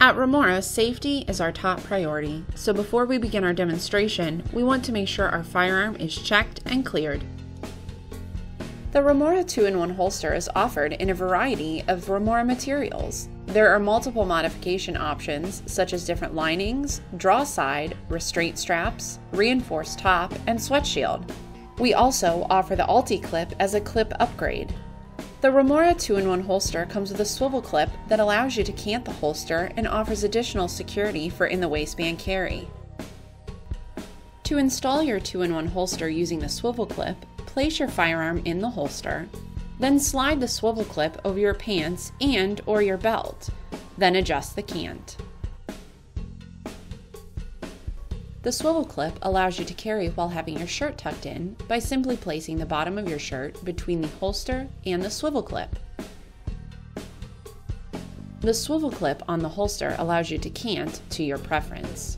At Remora, safety is our top priority, so before we begin our demonstration, we want to make sure our firearm is checked and cleared. The Remora 2-in-1 holster is offered in a variety of Remora materials. There are multiple modification options such as different linings, draw side, restraint straps, reinforced top, and sweat shield. We also offer the UltiClip as a clip upgrade. The Remora 2-in-1 holster comes with a swivel clip that allows you to cant the holster and offers additional security for in the waistband carry. To install your 2-in-1 holster using the swivel clip, place your firearm in the holster, then slide the swivel clip over your pants and or your belt, then adjust the cant. The swivel clip allows you to carry while having your shirt tucked in by simply placing the bottom of your shirt between the holster and the swivel clip. The swivel clip on the holster allows you to cant to your preference.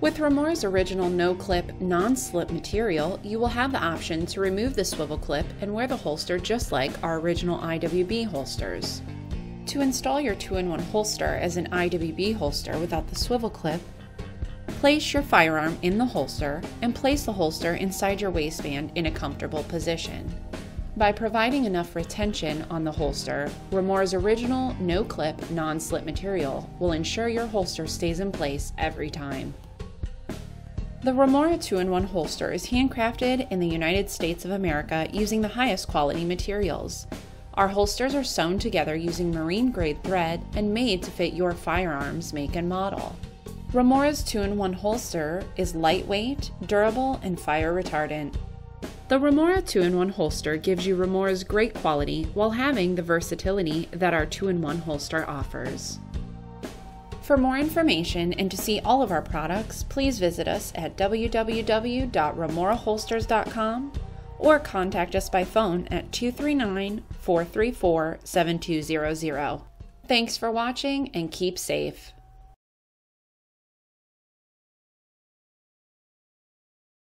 With Remora's original no-clip, non-slip material, you will have the option to remove the swivel clip and wear the holster just like our original IWB holsters. To install your 2-in-1 holster as an IWB holster without the swivel clip, place your firearm in the holster and place the holster inside your waistband in a comfortable position. By providing enough retention on the holster, Remora's original no-clip, non-slip material will ensure your holster stays in place every time. The Remora 2-in-1 holster is handcrafted in the United States of America using the highest quality materials. Our holsters are sewn together using marine grade thread and made to fit your firearm's make and model. Remora's 2-in-1 holster is lightweight, durable, and fire retardant. The Remora 2-in-1 holster gives you Remora's great quality while having the versatility that our 2-in-1 holster offers. For more information and to see all of our products, please visit us at www.remoraholsters.com or contact us by phone at 239 434 7200. Thanks for watching and keep safe.